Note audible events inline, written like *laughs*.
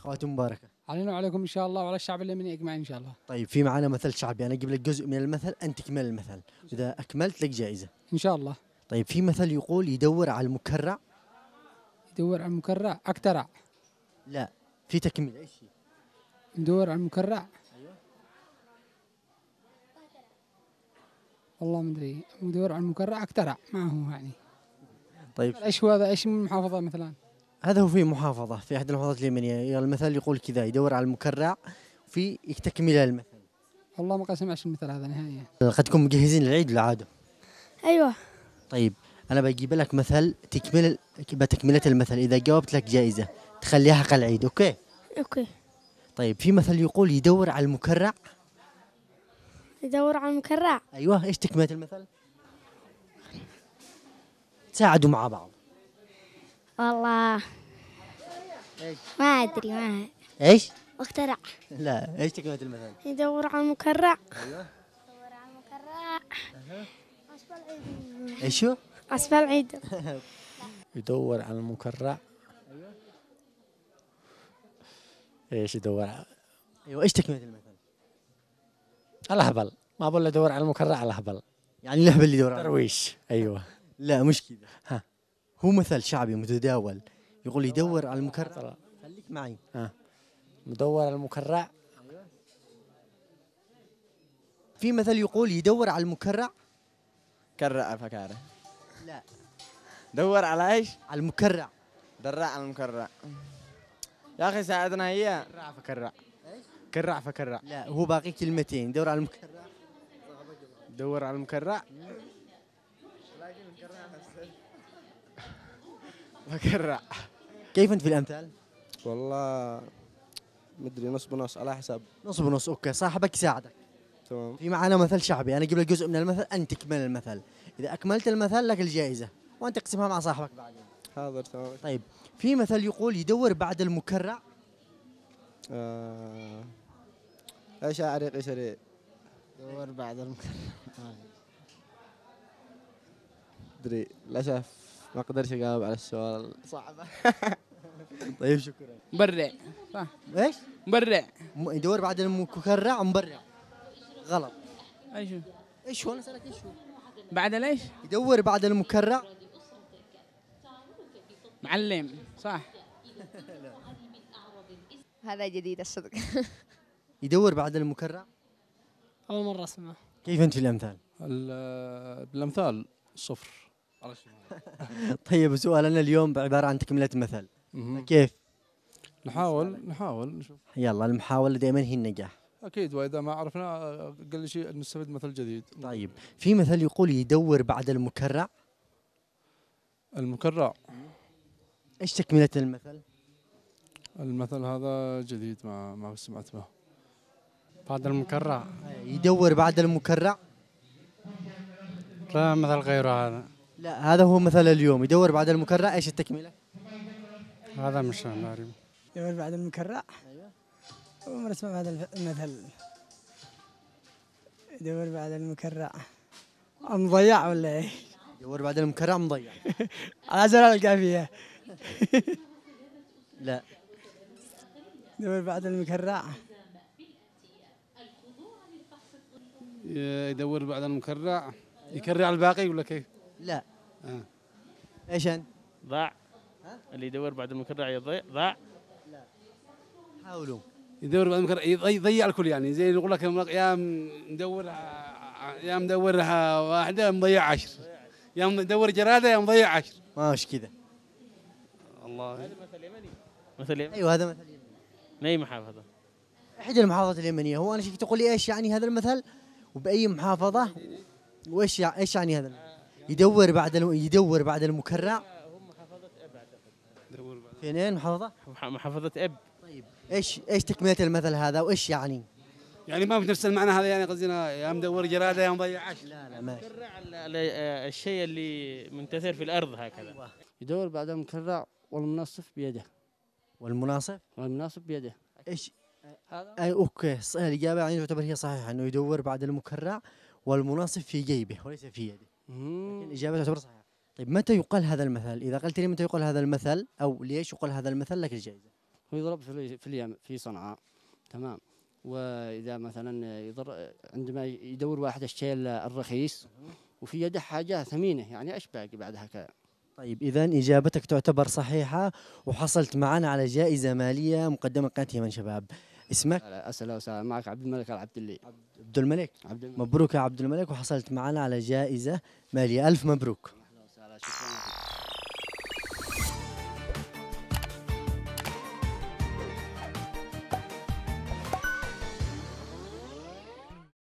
خواتم مباركة. علينا وعليكم إن شاء الله وعلى الشعب اليمني اجمعين إن شاء الله. طيب في معنا مثل شعبي. أنا أجيب لك جزء من المثل أنت تكمل المثل. إذا أكملت لك جائزة. إن شاء الله. طيب في مثل يقول يدور على المكرع. يدور على المكرع. اكترع لا في تكملة إيش هي؟ يدور على المكرع. والله ما أدري. يدور على المكرع اكترع ما هو يعني. طيب. إيش هو هذا؟ إيش من محافظه مثلا؟ هذا هو في محافظة في أحد المحافظات اليمنية. المثل يقول كذا يدور على المكرع في تكملة المثل. والله ما قد سمعت المثل هذا نهائيا. قد تكون مجهزين للعيد ولا عادة أيوه. طيب أنا بجيب لك مثل تكمل بتكملة المثل. إذا جاوبت لك جائزة تخليها حق العيد okay؟ okay. طيب في مثل يقول يدور على المكرع. يدور على المكرع. أيوه إيش تكملة المثل؟ تساعدوا مع بعض. والله. ما أدري ما إيش؟ واخترع لا إيش تكملة المثل؟ *laughs* يدور على المكرع أيوه. يدور على المكرع إيش هو؟ أسفل العيد يدور على المكرع. إيش يدور على؟ أيوه إيش تكملة المثل؟ الهبل ما بقول له يدور على المكرع الهبل يعني الهبل اللي يدور على درويش. أيوه لا مش كذا. ها. هو مثل شعبي متداول يقول يدور على المكرع. خليك معي. مدور على المكرع. في مثل يقول يدور على المكرع. كرع فكاره. لا. دور على إيش؟ على المكرع. درع على المكرع. يا أخي ساعدنا هي. كرع فكرع. كرع. فكرع. لا هو باقي كلمتين. يدور على المكرع. دور على المكرع. فكرع كيف أنت في الأمثال؟ والله مدري نص بنص على حسب نص بنص أوكي. صاحبك يساعدك. تمام. في معنا مثل شعبي. أنا أجيب لك جزء من المثل أنت تكمل المثل. إذا أكملت المثل لك الجائزة وأنت تقسمها مع صاحبك بعدين. حاضر تمام. طيب في مثل يقول يدور بعد المكرع. آه. إيش عريق سريع دور بعد المكرع. مدري للأسف. ما أقدرش أجاوب على السؤال. صعبة. *laughs* طيب شكرا. مبرع. صح إيش؟ مبرع. م- يدور بعد المكرع مبرع غلط. إيش هو؟ إيش هو؟ أنا اسالك إيش هو؟ بعد ليش؟ يدور بعد المكرع. معلم صح. *laughs* هذا جديد الصدق. *laughs* يدور بعد المكرع. أول مرة أسمع كيف أنت في الامثال ال- بالأمثال صفر. *laughs* طيب سؤالنا اليوم عبارة عن تكملة مثل. كيف؟ نحاول نحاول نشوف. يلا المحاولة دائما هي النجاح. أكيد وإذا ما عرفنا أقل شيء نستفيد مثل جديد. طيب في مثل يقول يدور بعد المكرع؟ المكرع. إيش تكملة المثل؟ المثل هذا جديد ما ما سمعت به بعد المكرع. يدور بعد المكرع؟ لا مثل غيره هذا. لا هذا هو مثل اليوم. يدور بعد المكرع إيش التكملة؟ هذا مش عارف يدور بعد المكرع أيوه. أسمع هذا المثل يدور بعد المكرع مضيع ولا إيه؟ يدور بعد المكرع مضيع *laughs* على زرار القافية *laughs* لا. يدور بعد المكرع يدور بعد المكرع يكرع الباقي ولا كيف؟ لا. آه. إيش أنت؟ ضاع. اللي يدور بعد المكرع يضيع. ضاع حاولوا. يدور بعد المكرع يضيع, يضيع الكل يعني. زي يقول لك يا مدور يا مدور واحدة مضيع عشر. يا مدور جرادة يا مضيع عشر. ماش كذا الله هذا مثل يمني. مثل يمني. أيوه هذا مثل يمني. من اي محافظة؟ احد المحافظات اليمنية. هو أنا شفت تقول لي إيش يعني هذا المثل؟ وبأي محافظة؟ وإيش إيش يعني هذا المثل؟ يدور بعد الم... يدور بعد المكرع. دور بعد فينين؟ محافظة؟ مح- محافظة إب. طيب. إيش إيش تكملة المثل هذا؟ وإيش يعني؟ يعني ما بنفس المعنى هذا يعني قصدنا يا مدور جرادة يا مضيع عشر. لا لا ماشي. الشيء اللي منتثر في الأرض هكذا. يدور بعد المكرع والمنصف بيده. والمناصف؟ والمناصف بيده. إيش؟ هذا؟ أي أوكي. الإجابة يعني تعتبر هي صحيحة إنه يدور بعد المكرع والمناصف في جيبه وليس في يده. لكن الإجابة تعتبر صحيحة. طيب متى يقال هذا المثل؟ إذا قلت لي متى يقال هذا المثل أو ليش يقال هذا المثل لك الجائزة. هو يضرب في في اليمن في صنعاء. تمام. وإذا مثلا يضر عندما يدور واحد الشيء الرخيص وفي يده حاجة ثمينة يعني إيش باقي بعدها كذا طيب اذا إجابتك تعتبر صحيحة وحصلت معنا على جائزة مالية مقدمة قناه يمن شباب. اسمك؟ أسأل وسهلا معك عبد الملك العبد اللي. عبد الملك. عبد الملك. مبروك يا عبد الملك وحصلت معنا على جائزة مالية. ألف مبروك.